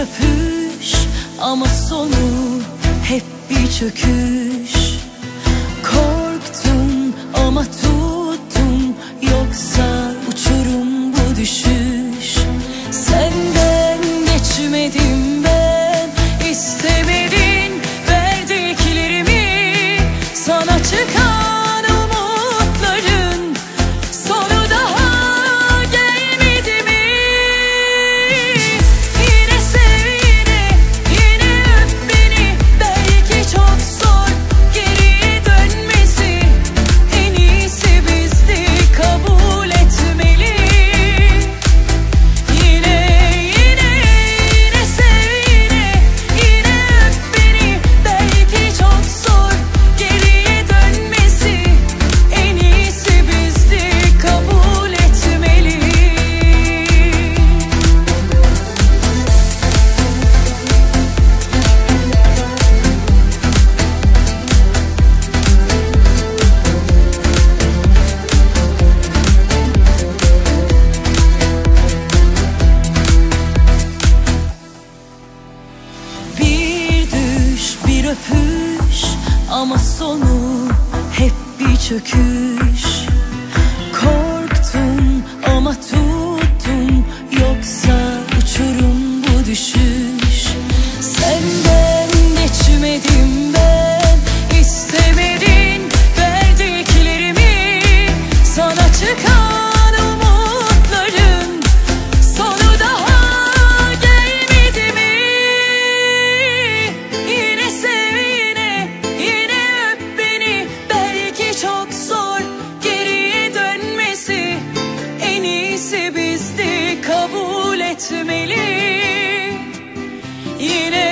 öpüş ama sonu hep bir çöküş. öpüş ama sonu hep bir çöküş. bizdi kabul etmeli. Yine